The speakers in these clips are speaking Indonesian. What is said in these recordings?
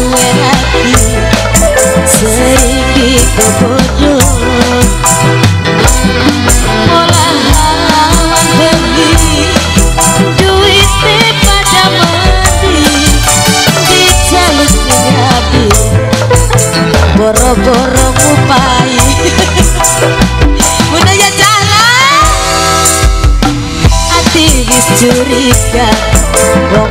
gue hati sering dikebut olah halang beli duit pada mati dijaluk ngabi boro-boro ngupai budaya jalan. Hati curiga. Dong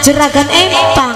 juragan empang.